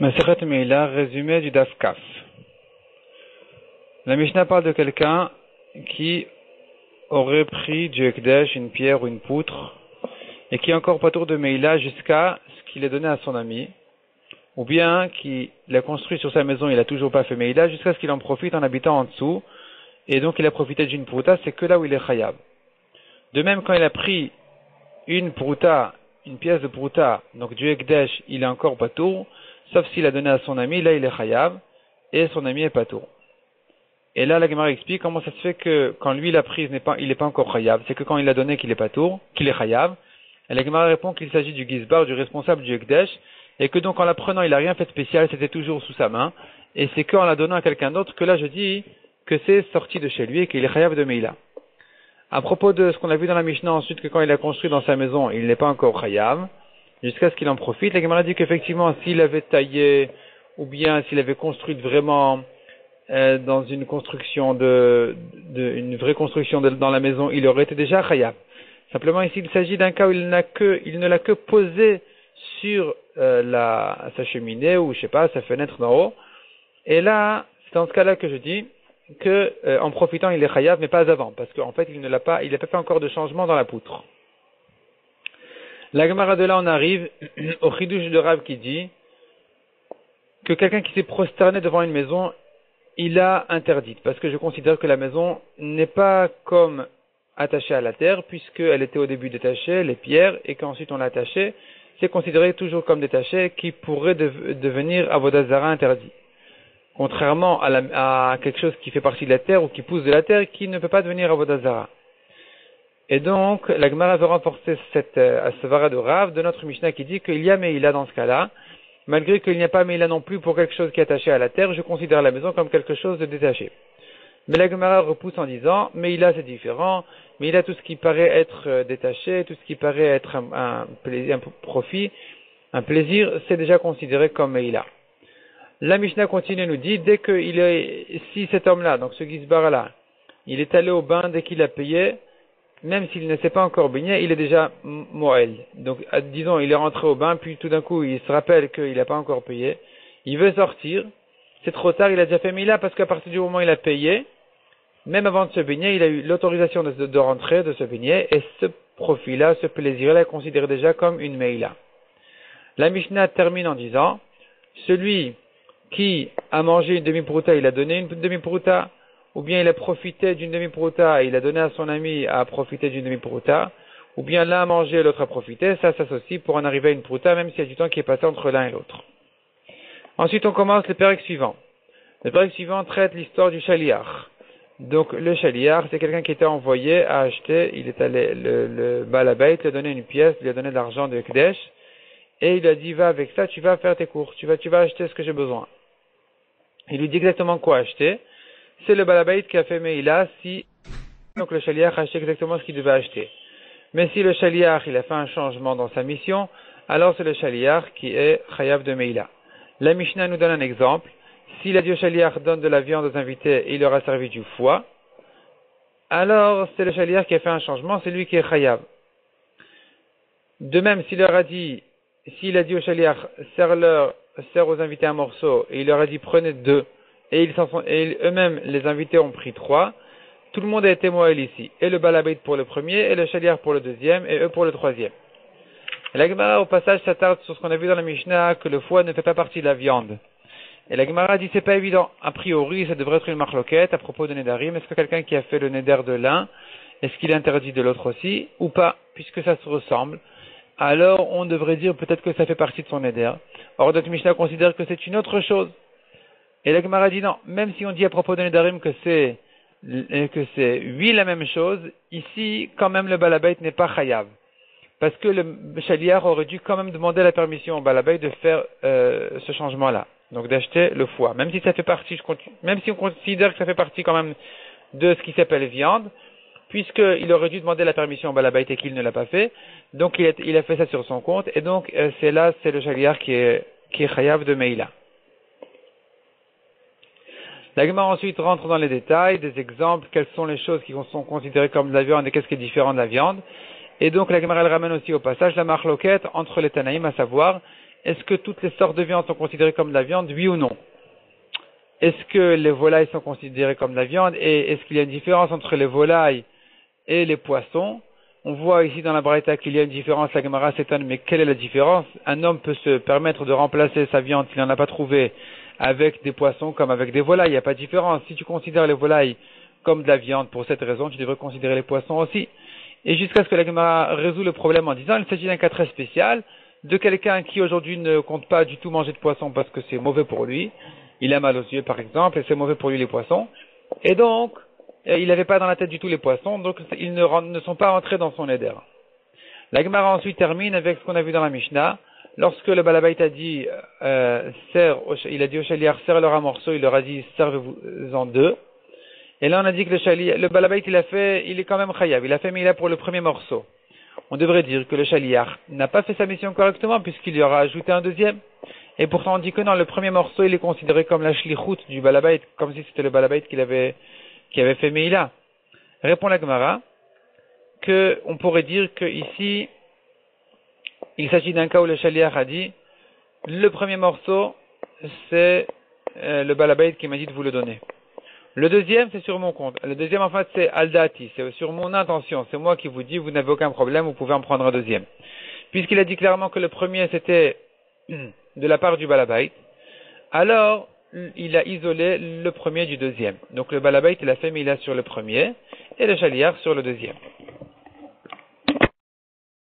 Maseret Meila, résumé du Dafkaf. La Mishnah parle de quelqu'un qui aurait pris du Ekdesh, une pierre ou une poutre, et qui est encore pas tour de Meila jusqu'à ce qu'il ait donné à son ami, ou bien qu'il l'a construit sur sa maison, il a toujours pas fait Meila, jusqu'à ce qu'il en profite en habitant en dessous, et donc il a profité d'une prouta, c'est que là où il est Khayab. De même, quand il a pris une prouta, une pièce de prouta, donc du Ekdesh, il est encore pas tour, sauf s'il a donné à son ami, là il est chayav, et son ami est patour. Et là, la Gemara explique comment ça se fait que quand lui l'a prise, il n'est pas encore chayav, c'est que quand il l'a donné qu'il est patour, qu'il est chayav. Et la Gemara répond qu'il s'agit du gizbar, du responsable du Ekdesh, et que donc en la prenant, il n'a rien fait de spécial, c'était toujours sous sa main, et c'est qu'en la donnant à quelqu'un d'autre que là je dis que c'est sorti de chez lui et qu'il est chayav de Meila. À propos de ce qu'on a vu dans la Mishnah ensuite, que quand il a construit dans sa maison, il n'est pas encore chayav, jusqu'à ce qu'il en profite. La Gemara dit qu'effectivement, s'il avait taillé ou bien s'il avait construit vraiment euh, dans une construction de, de, une vraie construction dans la maison, il aurait été déjà khayab. Simplement ici, il s'agit d'un cas où il n'a que, il ne l'a que posé sur euh, la, sa cheminée ou je sais pas sa fenêtre d'en haut. Et là, c'est dans ce cas-là que je dis que euh, en profitant il est khayab, mais pas avant, parce qu'en fait il ne l'a pas, il n'a pas fait encore de changement dans la poutre. La Gemara de là, on arrive au chidouche de Rav qui dit que quelqu'un qui s'est prosterné devant une maison, il a interdite, parce que je considère que la maison n'est pas comme attachée à la terre, puisqu'elle était au début détachée, les pierres, et qu'ensuite on l'a attachée, c'est considéré toujours comme détaché, qui pourrait devenir avodazara interdit. Contrairement à, à, quelque chose qui fait partie de la terre ou qui pousse de la terre, qui ne peut pas devenir avodazara. Et donc, la Gemara veut renforcer cette euh, Asvara de de notre Mishnah qui dit qu'il y a Meïla dans ce cas-là. Malgré qu'il n'y a pas Meïla non plus pour quelque chose qui est attaché à la terre, je considère la maison comme quelque chose de détaché. Mais la Gemara repousse en disant, Meïla c'est différent, Meïla tout ce qui paraît être euh, détaché, tout ce qui paraît être un, profit, un plaisir, c'est déjà considéré comme Meïla. La Mishnah continue et nous dit, dès qu'il est, si cet homme-là, donc ce Gizbar-là, il est allé au bain dès qu'il a payé, même s'il ne s'est pas encore baigné, il est déjà Moël. Donc, disons, il est rentré au bain, puis tout d'un coup, il se rappelle qu'il n'a pas encore payé. Il veut sortir. C'est trop tard, il a déjà fait Mila parce qu'à partir du moment où il a payé, même avant de se baigner, il a eu l'autorisation de, rentrer, de se baigner, et ce profit-là, ce plaisir-là est considéré déjà comme une Meila. La Mishnah termine en disant, celui qui a mangé une demi-prouta, il a donné une demi-prouta, ou bien il a profité d'une demi-prouta et il a donné à son ami à profiter d'une demi-prouta, ou bien l'un a mangé et l'autre a profité, ça s'associe pour en arriver à une prouta, même s'il y a du temps qui est passé entre l'un et l'autre. Ensuite, on commence le période suivant. Le période suivant traite l'histoire du chaliar. Donc, le chaliar, c'est quelqu'un qui était envoyé à acheter, il est allé, le, le balabait lui a donné une pièce, lui a donné de l'argent de Kdesh, et il a dit, va avec ça, tu vas faire tes courses, tu vas, tu vas acheter ce que j'ai besoin. Il lui dit exactement quoi acheter, c'est le balabait qui a fait Meïla si donc le chaliach acheté exactement ce qu'il devait acheter. Mais si le chaliach a fait un changement dans sa mission, alors c'est le chaliach qui est chayav de Meïla. La Mishnah nous donne un exemple. Si la Dieu chaliach donne de la viande aux invités et il leur a servi du foie, alors c'est le chaliach qui a fait un changement, c'est lui qui est chayav. De même, s'il leur a dit, s'il a dit au chaliach, serre-leur, serre aux invités un morceau, et il leur a dit prenez deux, et eux-mêmes, les invités ont pris trois. Tout le monde a été moël ici. Et le balabait pour le premier, et le chaliar pour le deuxième, et eux pour le troisième. Et la Gemara, au passage, s'attarde sur ce qu'on a vu dans la Mishnah, que le foie ne fait pas partie de la viande. Et la Gemara dit, c'est pas évident. A priori, ça devrait être une marloquette à propos de Nedarim. Est-ce que quelqu'un qui a fait le Neder de l'un, est-ce qu'il est interdit de l'autre aussi, ou pas, puisque ça se ressemble? Alors, on devrait dire peut-être que ça fait partie de son Neder. Or, d'autres Mishnah considère que c'est une autre chose. Et la Gemara dit non, même si on dit à propos de Nedarim que c'est que c'est oui la même chose, ici quand même le balabait n'est pas chayav. Parce que le chaliar aurait dû quand même demander la permission au balabait de faire euh, ce changement-là. Donc d'acheter le foie. Même si ça fait partie, même si on considère que ça fait partie quand même de ce qui s'appelle viande, puisqu'il aurait dû demander la permission au balabait et qu'il ne l'a pas fait, donc il a, il a, fait ça sur son compte, et donc euh, c'est là, c'est le chaliar qui est, qui est chayav de Meila. La Gemara ensuite rentre dans les détails, des exemples, quelles sont les choses qui sont considérées comme de la viande et qu'est-ce qui est différent de la viande. Et donc la Gemara elle ramène aussi au passage la marloquette entre les Tanaïm, à savoir, est-ce que toutes les sortes de viande sont considérées comme de la viande, oui ou non? Est-ce que les volailles sont considérées comme de la viande? Et est-ce qu'il y a une différence entre les volailles et les poissons? On voit ici dans la Braïta qu'il y a une différence, la Gemara s'étonne, mais quelle est la différence? Un homme peut se permettre de remplacer sa viande s'il n'en a pas trouvé avec des poissons comme avec des volailles, il n'y a pas de différence. Si tu considères les volailles comme de la viande pour cette raison, tu devrais considérer les poissons aussi. Et jusqu'à ce que la Gemara résout le problème en disant, il s'agit d'un cas très spécial, de quelqu'un qui aujourd'hui ne compte pas du tout manger de poisson parce que c'est mauvais pour lui. Il a mal aux yeux, par exemple, et c'est mauvais pour lui les poissons. Et donc, euh, il n'avait pas dans la tête du tout les poissons, donc ils ne, sont pas entrés dans son éder. La Gemara ensuite termine avec ce qu'on a vu dans la Mishnah. Lorsque le Balabait a dit, euh, il a dit au chaliar, serre-leur un morceau, il leur a dit, servez-vous-en deux. Et là, on a dit que le, chaliar, le Balabait, il a fait, il est quand même chayav, il a fait Mila pour le premier morceau on devrait dire que le chaliar n'a pas fait sa mission correctement puisqu'il y aura ajouté un deuxième. Et pourtant on dit que non, le premier morceau il est considéré comme la shlichut du balabait, comme si c'était le balabait qu'il avait, qui avait fait Meïla. Répond la Gemara que on pourrait dire que ici il s'agit d'un cas où le chaliar a dit le premier morceau c'est euh, le balabait qui m'a dit de vous le donner. Le deuxième, c'est sur mon compte. Le deuxième, en fait, c'est aldati, c'est sur mon intention. C'est moi qui vous dis, vous n'avez aucun problème, vous pouvez en prendre un deuxième. Puisqu'il a dit clairement que le premier, c'était de la part du balabait, alors, il a isolé le premier du deuxième. Donc le balabait, il a fait sur le premier, et le chaliar sur le deuxième.